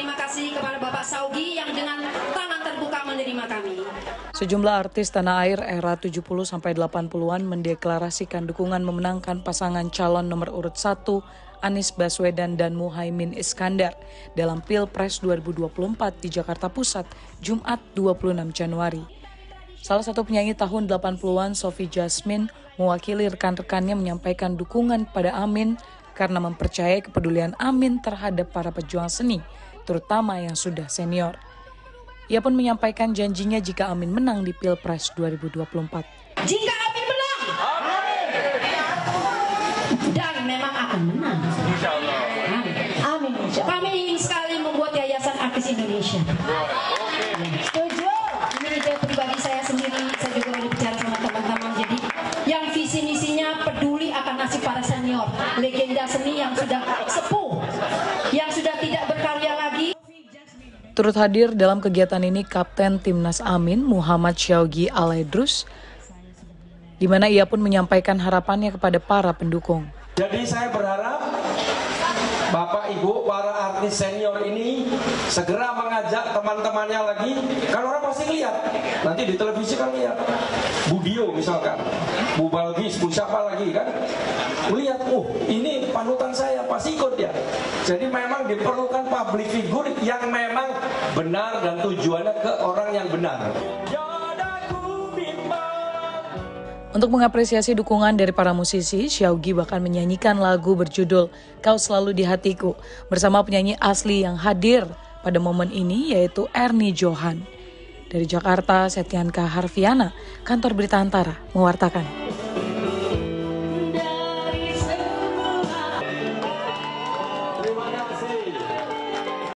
terima kasih kepada Bapak Saugi yang dengan tangan terbuka menerima kami. Sejumlah artis tanah air era 70 sampai 80-an mendeklarasikan dukungan memenangkan pasangan calon nomor urut 1 Anies Baswedan dan Muhaimin Iskandar dalam Pilpres 2024 di Jakarta Pusat, Jumat 26 Januari. Salah satu penyanyi tahun 80-an, Sophie Jasmine, mewakili rekan-rekannya menyampaikan dukungan pada Amin karena mempercayai kepedulian Amin terhadap para pejuang seni, terutama yang sudah senior. Ia pun menyampaikan janjinya jika Amin menang di Pilpres 2024. Jika Amin menang, dan memang akan menang. Amin. Kami ingin sekali membuat Yayasan Artis Indonesia. Setuju? Ini ide pribadi saya sendiri, saya juga udah bicara sama teman-teman. Jadi yang visi misinya peduli akan nasib para senior, legenda seni yang sudah sepuh, yang sudah tidak. Turut hadir dalam kegiatan ini Kapten Timnas Amin Muhammad Syaugi Alaidrus, di mana ia pun menyampaikan harapannya kepada para pendukung. Jadi saya berharap Bapak Ibu para artis senior ini segera mengajak teman-temannya lagi. Kan orang pasti lihat nanti di televisi kan lihat Budio misalkan Bu Balgis Bu siapa lagi kan. Lihat oh ini panutan saya pasti ikut ya jadi memang diperlukan public figure yang memang benar dan tujuannya ke orang yang benar Untuk mengapresiasi dukungan dari para musisi, Xiaogi bahkan menyanyikan lagu berjudul Kau Selalu di Hatiku bersama penyanyi asli yang hadir pada momen ini yaitu Ernie Johan. Dari Jakarta, Setianka Harfiana, kantor berita Antara, mewartakan.